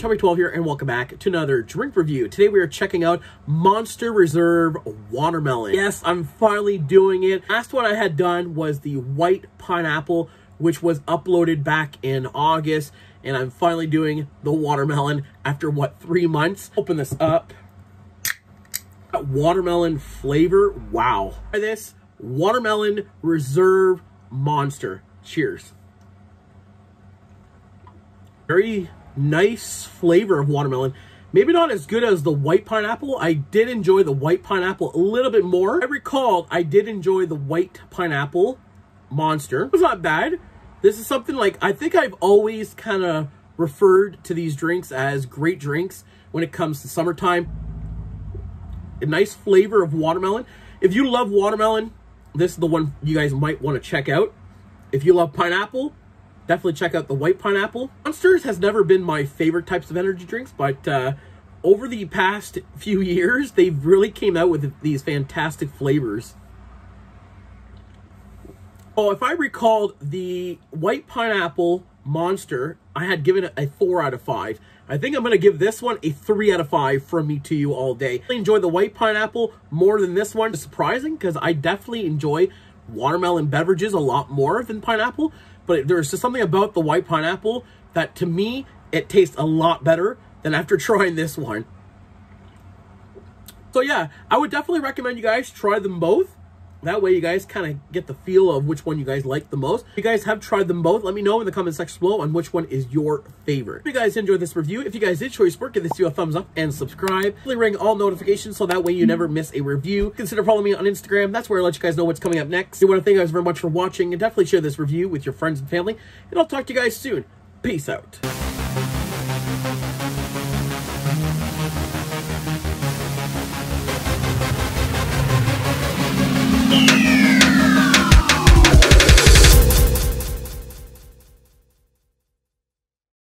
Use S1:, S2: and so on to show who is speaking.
S1: CB12 here, and welcome back to another drink review. Today we are checking out Monster Reserve Watermelon. Yes, I'm finally doing it. Last one I had done was the white pineapple, which was uploaded back in August, and I'm finally doing the watermelon after, what, three months? Open this up. That Watermelon flavor, wow. Try this Watermelon Reserve Monster. Cheers. Very nice flavor of watermelon. Maybe not as good as the white pineapple. I did enjoy the white pineapple a little bit more. I recall I did enjoy the white pineapple monster. It was not bad. This is something like, I think I've always kind of referred to these drinks as great drinks when it comes to summertime. A nice flavor of watermelon. If you love watermelon, this is the one you guys might want to check out. If you love pineapple, definitely check out the white pineapple. Monsters has never been my favorite types of energy drinks, but uh, over the past few years, they've really came out with these fantastic flavors. Oh, if I recalled the white pineapple monster, I had given it a 4 out of 5. I think I'm going to give this one a 3 out of 5 from me to you all day. I enjoy the white pineapple more than this one. It's surprising because I definitely enjoy watermelon beverages a lot more than pineapple but there's just something about the white pineapple that to me, it tastes a lot better than after trying this one. So yeah, I would definitely recommend you guys try them both. That way you guys kind of get the feel of which one you guys like the most. If you guys have tried them both, let me know in the comment section below on which one is your favorite. If you guys enjoyed this review, if you guys did enjoy your sport, give this video a thumbs up and subscribe. Please ring all notifications so that way you never miss a review. Consider following me on Instagram. That's where I let you guys know what's coming up next. I want to thank you guys very much for watching and definitely share this review with your friends and family. And I'll talk to you guys soon. Peace out.